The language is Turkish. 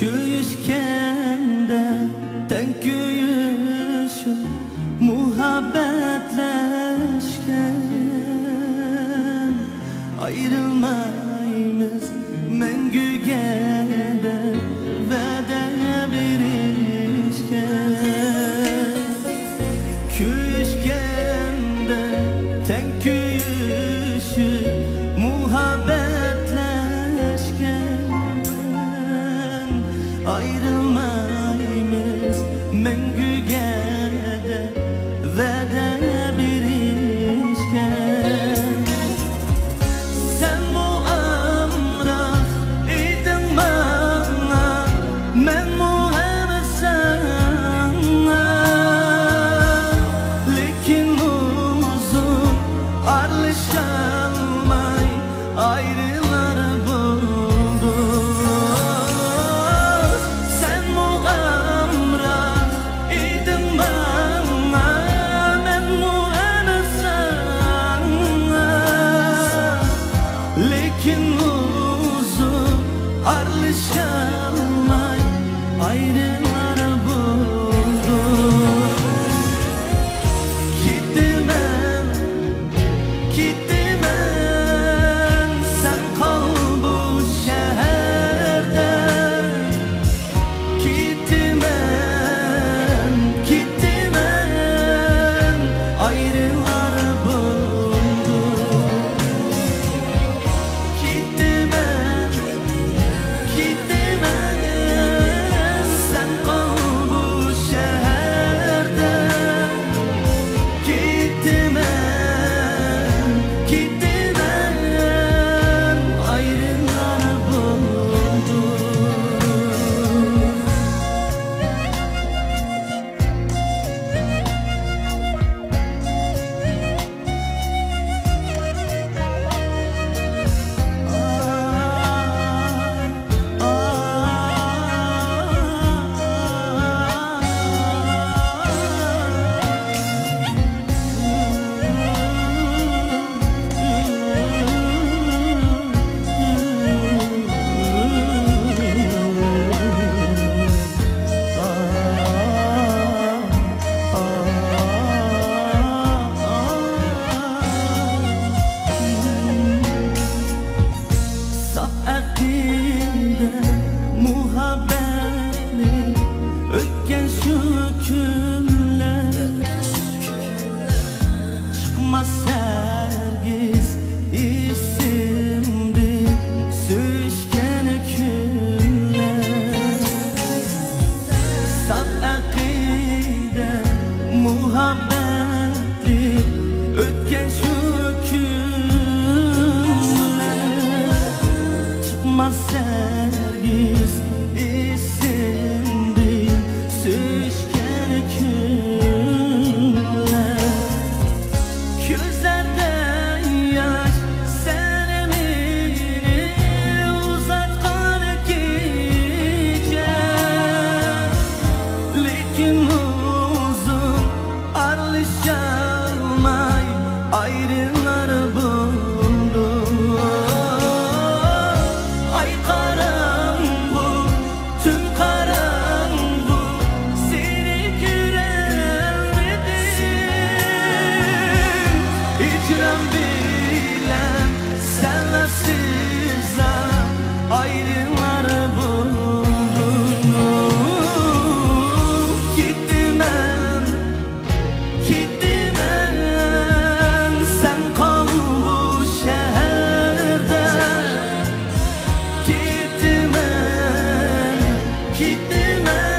Köyüşkende ten köyüşüm Muhabbetleşken Ayrılmayız ayrı que tem. my